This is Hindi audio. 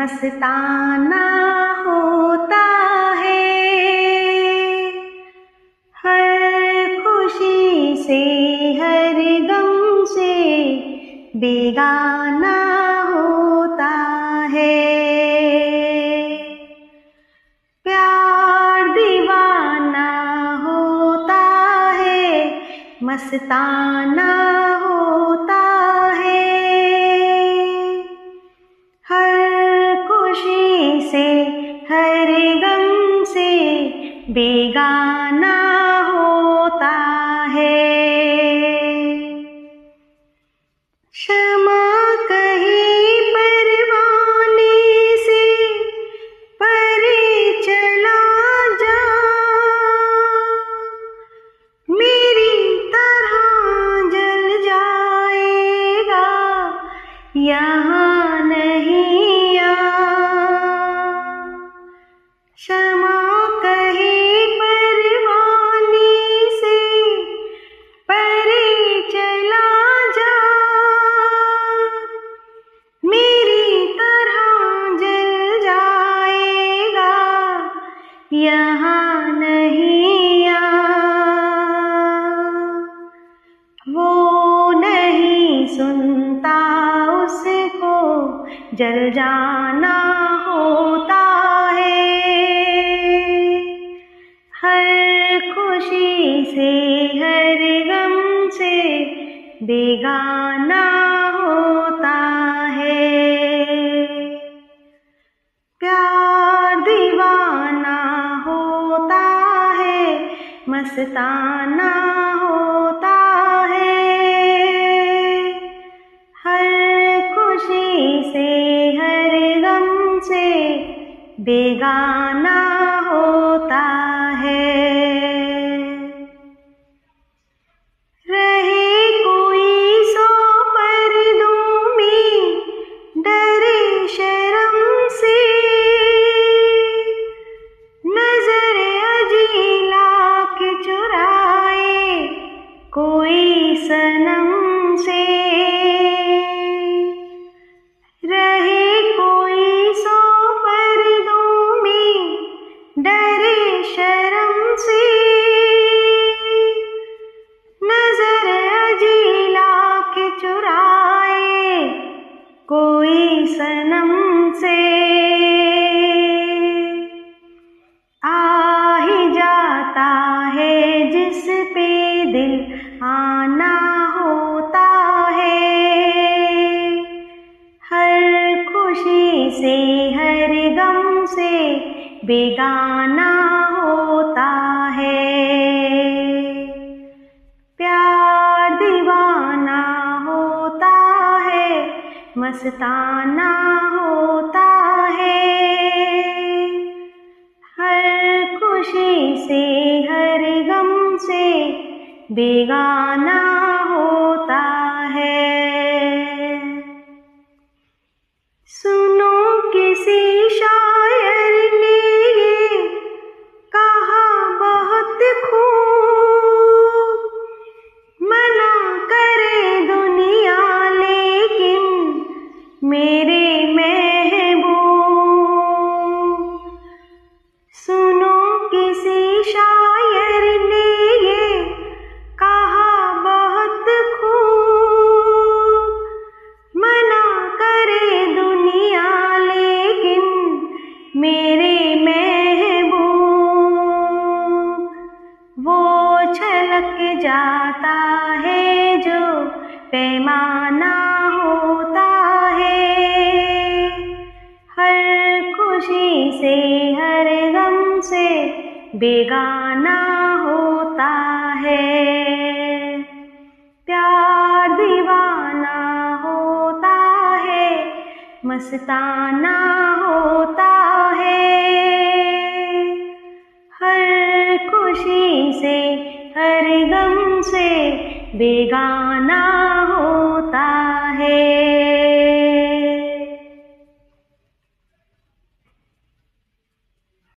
मस्ताना होता है। हर खुशी से, हर गम से बेगाना होता है। प्यार दीवाना होता है, मस्ताना से, हर गम से बेगाना होता है। क्षमा कहीं परवाने से, परे चला जा। मेरी तरह जल जाएगा, यहाँ वो नहीं सुनता उसको, जल जाना होता है। हर खुशी से, हर गम से, बेगाना मस्ताना होता है। हर खुशी से हर गम से बेगाना होता है। कोई सनम से। आ ही जाता है जिस पे दिल आना होता है। हर खुशी से, हर गम से बेगाना मस्ताना होता है। हर खुशी से हर गम से बेगाना जाता है, जो पैमाना होता है। हर खुशी से, हर गम से बेगाना होता है। प्यार दीवाना होता है, मस्ताना बेगाना होता है।